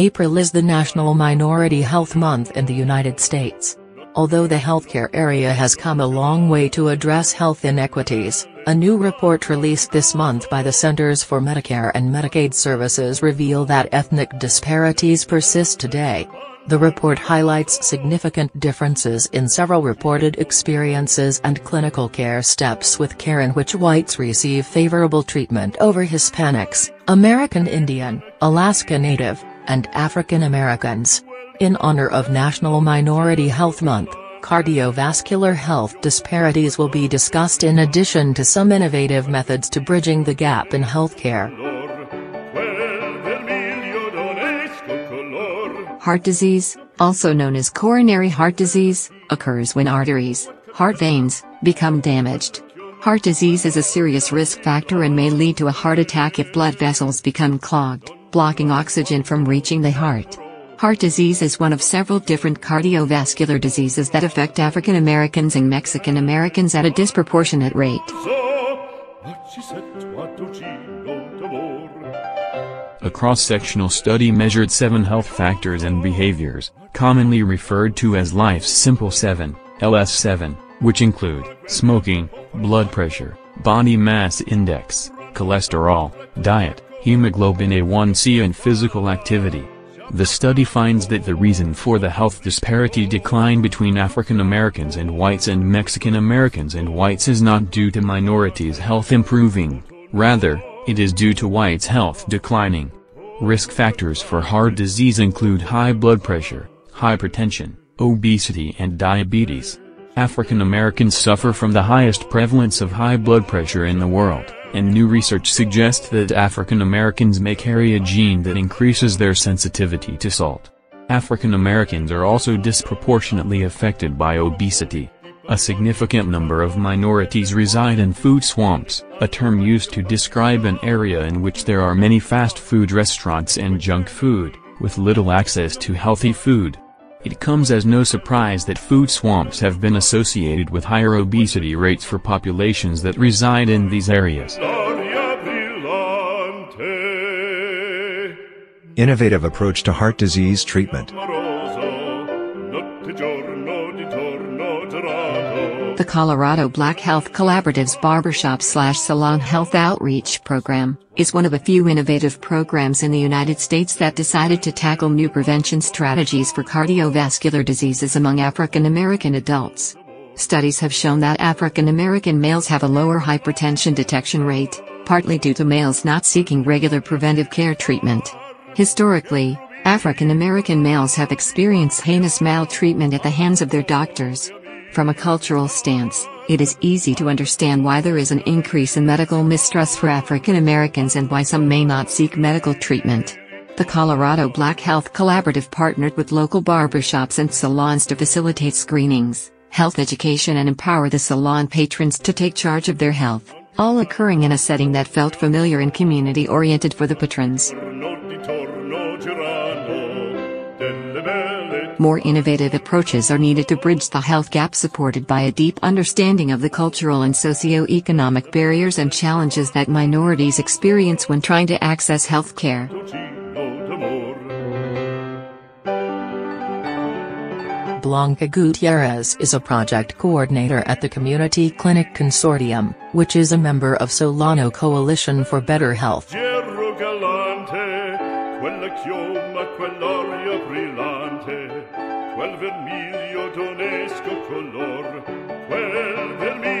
April is the National Minority Health Month in the United States. Although the healthcare area has come a long way to address health inequities, a new report released this month by the Centers for Medicare and Medicaid Services reveal that ethnic disparities persist today. The report highlights significant differences in several reported experiences and clinical care steps with care in which whites receive favorable treatment over Hispanics, American Indian, Alaska Native, and African Americans. In honor of National Minority Health Month, cardiovascular health disparities will be discussed in addition to some innovative methods to bridging the gap in healthcare. Heart disease, also known as coronary heart disease, occurs when arteries, heart veins, become damaged. Heart disease is a serious risk factor and may lead to a heart attack if blood vessels become clogged blocking oxygen from reaching the heart. Heart disease is one of several different cardiovascular diseases that affect African Americans and Mexican Americans at a disproportionate rate. A cross-sectional study measured seven health factors and behaviors, commonly referred to as Life's Simple 7, LS7, which include smoking, blood pressure, body mass index, cholesterol, diet, hemoglobin A1C and physical activity. The study finds that the reason for the health disparity decline between African Americans and whites and Mexican Americans and whites is not due to minorities' health improving, rather, it is due to whites' health declining. Risk factors for heart disease include high blood pressure, hypertension, obesity and diabetes. African Americans suffer from the highest prevalence of high blood pressure in the world and new research suggests that African Americans may carry a gene that increases their sensitivity to salt. African Americans are also disproportionately affected by obesity. A significant number of minorities reside in food swamps, a term used to describe an area in which there are many fast food restaurants and junk food, with little access to healthy food. It comes as no surprise that food swamps have been associated with higher obesity rates for populations that reside in these areas. Innovative approach to heart disease treatment. The Colorado Black Health Collaborative's Barbershop slash Salon Health Outreach Program is one of a few innovative programs in the United States that decided to tackle new prevention strategies for cardiovascular diseases among African American adults. Studies have shown that African American males have a lower hypertension detection rate, partly due to males not seeking regular preventive care treatment. Historically, African American males have experienced heinous maltreatment at the hands of their doctors. From a cultural stance, it is easy to understand why there is an increase in medical mistrust for African Americans and why some may not seek medical treatment. The Colorado Black Health Collaborative partnered with local barbershops and salons to facilitate screenings, health education and empower the salon patrons to take charge of their health, all occurring in a setting that felt familiar and community-oriented for the patrons. More innovative approaches are needed to bridge the health gap supported by a deep understanding of the cultural and socio-economic barriers and challenges that minorities experience when trying to access health care. Blanca Gutierrez is a project coordinator at the Community Clinic Consortium, which is a member of Solano Coalition for Better Health. quella chioma, quell'aria brillante, quel vermiglio d'onesco color, quel vermiglio